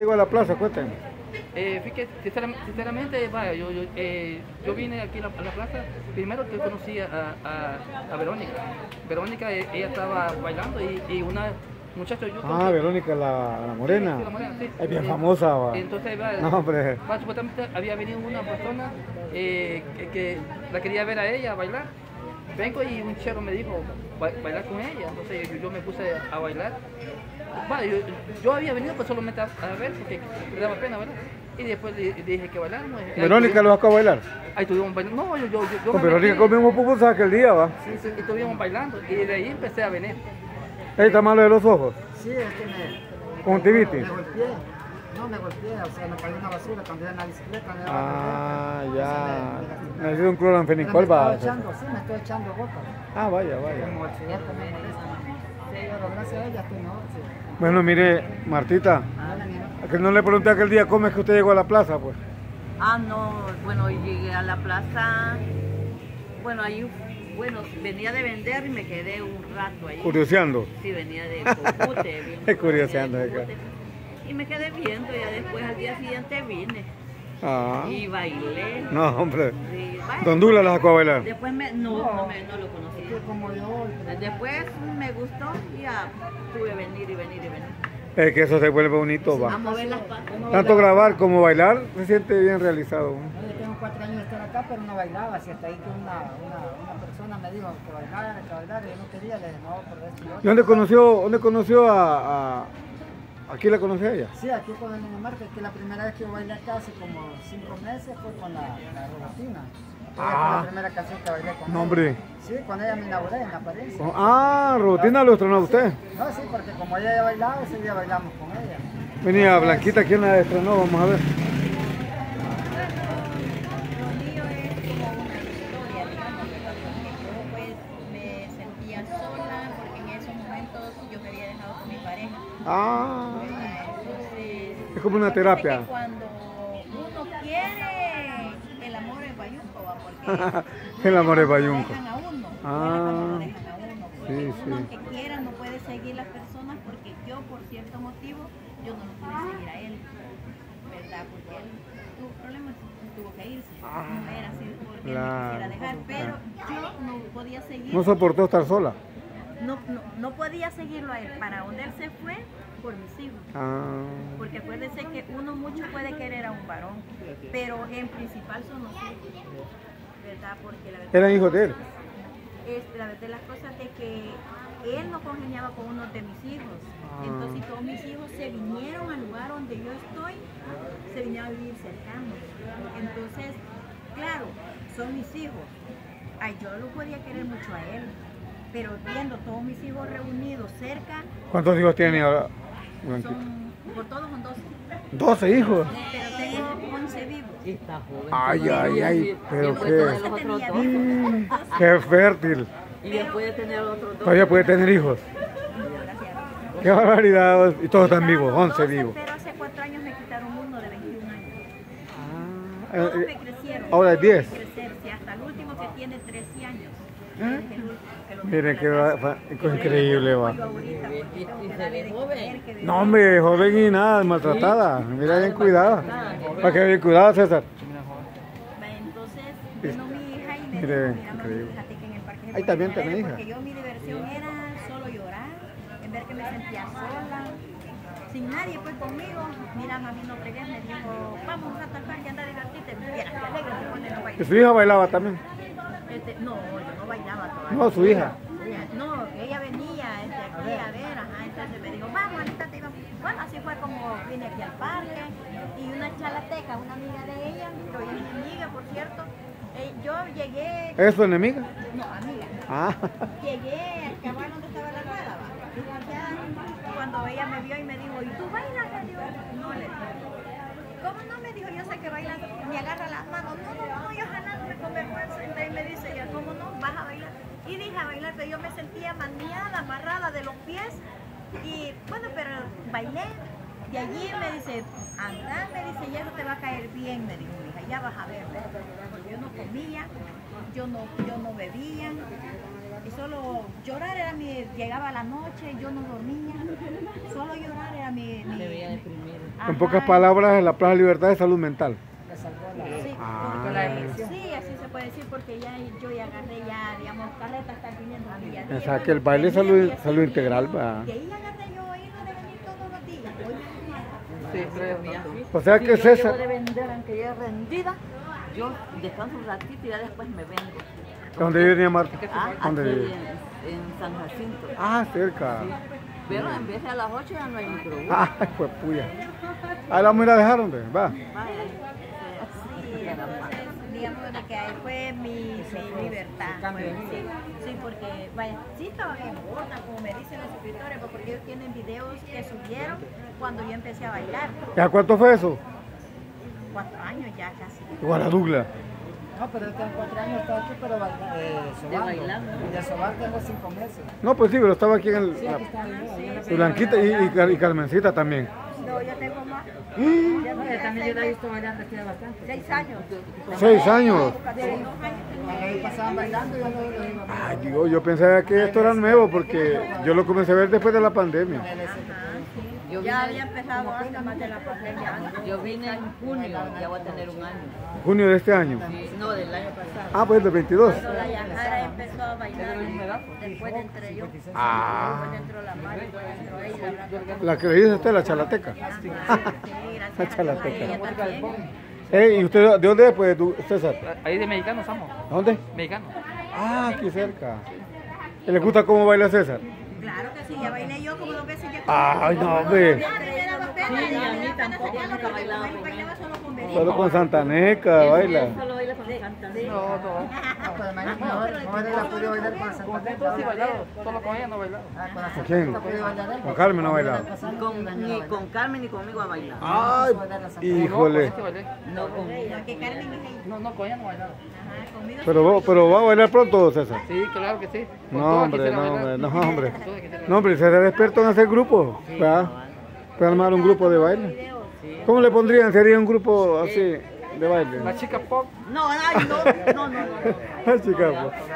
Llegó a la plaza, cuéntame. Eh, fíjate, sinceramente, sinceramente, vaya, yo, yo, eh, yo vine aquí a la, a la plaza, primero que conocí a, a, a Verónica. Verónica, eh, ella estaba bailando y, y una muchacha... Yo Ah, conocí- Verónica, la, la morena. Sí, la morena, sí. Es bien famosa, va. Entonces, va, No, hombre. va, supuestamente había venido una persona que, que la quería ver a ella bailar. Vengo y un chero me dijo ba- bailar con ella. Entonces yo, yo me puse a bailar. Va, yo, yo había venido pues solamente a, a ver porque me daba pena, ¿verdad? Y después le, le dije que bailáramos. Ahí Verónica lo sacó a bailar. Ahí estuvimos bailando. No, yo, yo, yo, Con me Verónica metí. comimos pupusas aquel día, va. Sí, sí, y estuvimos bailando. Y de ahí empecé a venir. Ey, está malo de los ojos. Sí, es que me, Conjuntivitis. me golpeé. No, me golpeé, o sea, me cayó una basura cuando iba en la bicicleta. me Ah, ya. Me- me. Necesito un me cloranfenicol, estoy va. echando, sí, me estoy echando gotas. Ah, vaya, vaya. Como el sudor que me molesta. Pero gracias a ella estoy mejor, sí. Bueno, mire, Martita, a que no le pregunté aquel día cómo es que usted llegó a la plaza, pues. Ah, no, bueno, llegué a la plaza, bueno, ahí, bueno, venía de vender y me quedé un rato ahí. Curioseando. Sí, venía de Cocute. curioseando, de. Y me quedé viendo, ya después al día siguiente vine Ah. y bailé. No, hombre. Sí, bailé. Don Dula la sacó a bailar. Después me, no, no, me, no lo Es conocí. que como yo, Después me gustó y ya tuve venir y venir y venir. Es que eso se vuelve bonito, A va. mover las patas. no Tanto grabar como bailar se siente bien realizado. Yo tengo cuatro años de estar acá, pero no bailaba. Así hasta ahí que una, una, una persona me dijo que bailara, que bailara. Yo no quería, le dije, no, por esto y lo ¿Y otro. dónde conoció, dónde conoció a, a- Aquí la conoció ella? Sí, aquí con el Dinamarca, que la primera vez que yo bailé acá hace como cinco meses fue con la, la Robotina. Fue Ah. la primera canción que bailé con ella. hombre. Sí, con ella me inauguré en Apariencia. Ah, rutina lo estrenó usted. No, sí, porque como ella ya bailaba, ese día bailamos con ella. Venía Blanquita, ¿quién la estrenó? Vamos a ver. Lo mío es como una historia, digamos, ¿verdad? Porque yo pues me sentía sola porque en esos momentos yo me había dejado con mi pareja. Ah, Es como una terapia. que cuando uno quiere, el amor es bayunco, ¿va? porque El amor es no bayunco. dejan a uno, Ah, dejan a uno, sí, uno sí. aunque quiera no puede seguir las personas porque yo por cierto motivo yo no lo pude seguir a él, ¿verdad? Porque él tuvo problemas tuvo que irse, no era así porque él me Claro. quisiera dejar, pero yo no podía seguir, no soportó estar sola. no, no, no podía seguirlo a él, para donde él se fue por mis hijos. Ah, Porque acuérdense que uno mucho puede querer a un varón, pero en principal son los hijos, ¿verdad? Porque la verdad eran hijos de él. es la verdad de las cosas de que él no congeniaba con uno de mis hijos. Ah. Entonces todos mis hijos se vinieron al lugar donde yo estoy, se vinieron a vivir cercanos. Entonces, claro, son mis hijos. Ay, yo lo podía querer mucho a él, pero viendo todos mis hijos reunidos cerca, ¿Cuántos hijos tiene ahora? Son, por todos son 12, 12 hijos. pero tengo 11 vivos. Está joven. Ay, ay, ay, pero qué. Tenía qué fértil. Y después de tener otros dos. Todavía puede tener hijos. Gracias. Qué barbaridad. Y todos están vivos, 11 12, vivos. Pero hace 4 años me quitaron uno de 21 años. Ah, Todos eh, me crecieron. ahora es 10. Crecer, sí, hasta el último que tiene 13 años. ¿Eh? Último que va- va- increíble, va. Y- y No, hombre, joven y nada, maltratada. Mira bien cuidada. Para que bien cuidada, César. Entonces vino mi hija y me Mire, mira, increíble. fíjate que en el parque se Ahí también lloradero", tenés hija. Porque yo mi diversión era solo llorar, en ver que me sentía sola, sin nadie pues conmigo. Mira, mami, no fregues, me dijo, vamos a tal parque, anda a divertirte. Vieras que alegre se pone no Y bailar. su hija bailaba también. Este, no, yo no bailaba todavía. No, su hija. No, ella venía este, aquí a ver, ajá, entonces me dijo, vamos, ahorita te íbamos. Bueno, así fue como vine aquí al parque y una chalateca, una amiga de ella, que hoy es mi amiga, por cierto, eh, yo llegué, ¿Es su enemiga? no, amiga, Ah, llegué al cabal donde estaba la rueda, cuando ella me vio y me dijo, ¿y tú bailas? No, le. ¿Cómo no? Me dijo, yo sé que bailas, me agarra las manos, no, no, no, yo jalándome con vergüenza, entonces me dice ella, ¿cómo no? Vas a bailar. Y dije a bailar, pero yo me sentía maniada, amarrada de los pies, y bueno, pero bailé, y allí me dice, anda, me dice, ya eso te va a caer bien, me dijo, hija, ya vas a ver, yo no comía, yo no, yo no bebía, y solo llorar era mi, llegaba la noche, yo no dormía, solo llorar era mi, mi- Me deprimido. En pocas palabras, la Plaza Libertad es salud mental. Salvó la... Sí, Ah. La sí, así se puede decir porque ya yo ya agarré ya, digamos, carretas están viniendo día a día. O sea, que el baile es salud, salud integral, va. De ahí agarré yo he ido de venir todos los días. Hoy Sí, O sea que yo César, llego de vender, aunque ya rendida, yo descanso un ratito y ya después me vengo. ¿dónde vive Marta? Ah, ¿Dónde aquí vive? en, en San Jacinto. Ah, cerca. Pero en vez de a las 8 ya no hay microbús. Ay, pues puya. Ahí la vamos a ir a dejar, hombre. Va. Digamos de que ahí fue mi, mi libertad. de pues, sí, sí, porque, vaya, sí estaba bien gorda, como me dicen los suscriptores, pues, porque ellos tienen videos que subieron cuando yo empecé a bailar. ¿Ya cuánto fue eso? Cuatro años ya casi. Igual a Douglas. No, pero tengo cuatro años, estaba aquí, pero eh, sobando. bailando. Y de sobar tengo cinco meses. No, pues sí, pero estaba aquí en el. Sí, aquí la- Blanquita y, y Car- y Carmencita también. No, yo tengo más. No, yo también yo la he visto bailando aquí bastante. Seis años. Seis años. Pasaban bailando, yo Ay, digo, yo pensaba que esto era nuevo porque yo lo comencé a ver después de la pandemia. Yo Ya había empezado antes más de la pandemia. yo vine en junio, ya voy a tener un año. Junio de este año. Sí, no, del año pasado. Ah, pues del 22. Cuando la Yajara empezó a bailar, después entré yo. Ah. Después entró la Mari, después entró ella, la. La que le dice usted, la chalateca. Sí, La gracias a Dios, chalateca. Eh, ¿Y usted de dónde es, pues, César? Ahí de mexicanos somos, ¿A dónde? mexicanos. Ah, aquí cerca. ¿Y ¿Le gusta cómo baila César? Claro que sí, ya bailé yo como dos veces ya. Ay, no, hombre. Solo con Santaneca baila. Solo baila con Santa Fe. No, no. No, pero imagínate, él ha podido bailar con la Santa Con Fe. Tito sí bailado, solo con ella no bailado. Ah, con la ¿Con Santa quién? Con Carmen no bailado. Con, ni con Carmen ni conmigo ha bailado. Ay, híjole. No, con ella. No, Porque Carmen es ella. No, no, con ella no bailado. Pero, pero va a bailar pronto, César. Sí, claro que sí. Con No, hombre, no, hombre, no, hombre. No, hombre, es experto en hacer grupos. ¿verdad? Puede armar un grupo de baile. ¿Cómo le pondrían? ¿Sería un grupo así de baile? La chica pop No, ay, no, no, no, no. no. Chica, pues.